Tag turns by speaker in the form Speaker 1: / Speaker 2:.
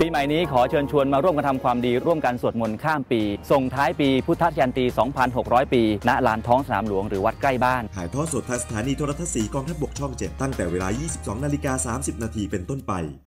Speaker 1: ปีใหม่นี้ขอเชิญชวนมาร่วมกันทำความดีร่วมกันสวดมนต์ข้ามปี ส่งท้ายปีพุทธยันตี 2,600 ปี ณ ลานท้องสนามหลวงหรือวัดใกล้บ้าน
Speaker 2: ถ่ายทอดสดทางสถานีโทรทัศน์สีกองทัพบกช่อง 7 ตั้งแต่เวลา 22 นาฬิกา 30 นาทีเป็นต้นไป